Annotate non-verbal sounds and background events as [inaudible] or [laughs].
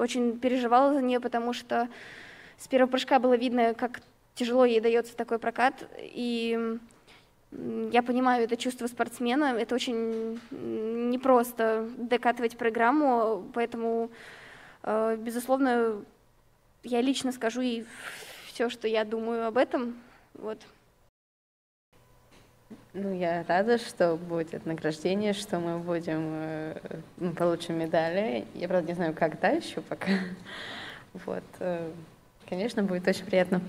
очень переживала за нее, потому что с первого прыжка было видно, как тяжело ей дается такой прокат. И я понимаю это чувство спортсмена. Это очень непросто докатывать программу, поэтому, э, безусловно, я лично скажу и все, что я думаю об этом. Вот. Ну, я рада, что будет награждение, что мы будем, э, мы получим медали. Я, правда, не знаю, когда еще пока. [laughs] Вот. Э, конечно, будет очень приятно.